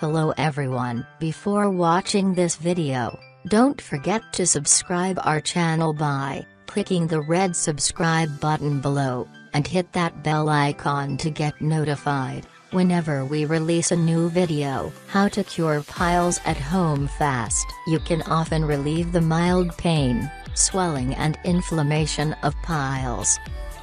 Hello everyone. Before watching this video, don't forget to subscribe our channel by clicking the red subscribe button below, and hit that bell icon to get notified whenever we release a new video. How to cure piles at home fast. You can often relieve the mild pain, swelling and inflammation of piles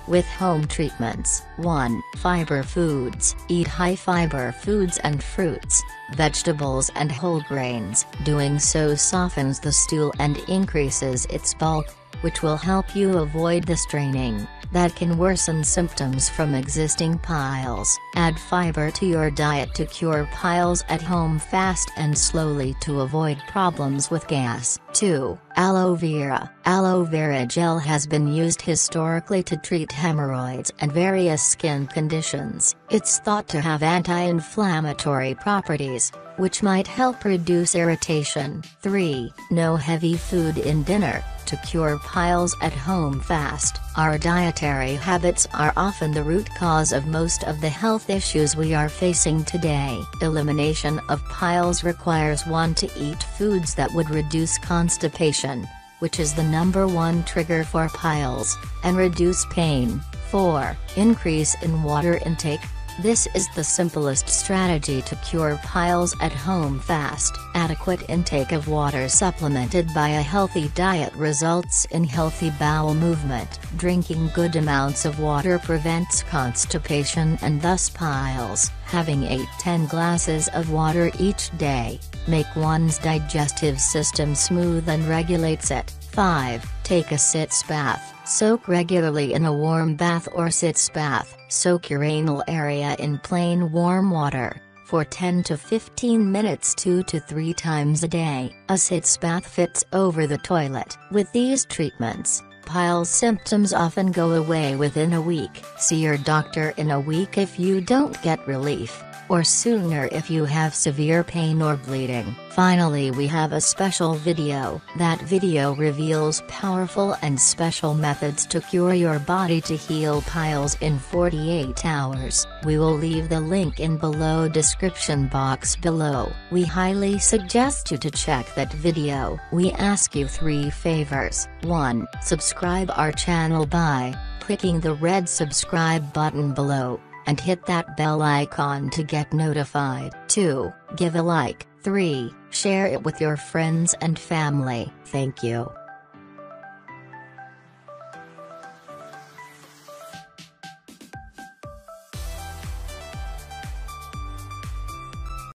with home treatments. 1. Fiber foods. Eat high fiber foods and fruits, vegetables and whole grains. Doing so softens the stool and increases its bulk, which will help you avoid the straining that can worsen symptoms from existing piles. Add fiber to your diet to cure piles at home fast and slowly to avoid problems with gas. 2. Aloe vera. Aloe vera gel has been used historically to treat hemorrhoids and various skin conditions. It's thought to have anti-inflammatory properties, which might help reduce irritation. 3. No heavy food in dinner to cure piles at home fast. Our dietary habits are often the root cause of most of the health issues we are facing today. Elimination of piles requires one to eat foods that would reduce constipation, which is the number one trigger for piles, and reduce pain. 4. Increase in water intake this is the simplest strategy to cure piles at home fast. Adequate intake of water supplemented by a healthy diet results in healthy bowel movement. Drinking good amounts of water prevents constipation and thus piles. Having 8-10 glasses of water each day, make one's digestive system smooth and regulates it. 5. Take a sitz bath. Soak regularly in a warm bath or sitz bath. Soak your anal area in plain warm water, for 10 to 15 minutes 2 to 3 times a day. A sitz bath fits over the toilet. With these treatments, piles symptoms often go away within a week. See your doctor in a week if you don't get relief or sooner if you have severe pain or bleeding. Finally we have a special video. That video reveals powerful and special methods to cure your body to heal piles in 48 hours. We will leave the link in below description box below. We highly suggest you to check that video. We ask you three favors. 1. Subscribe our channel by clicking the red subscribe button below and hit that bell icon to get notified. 2. Give a like. 3. Share it with your friends and family. Thank you.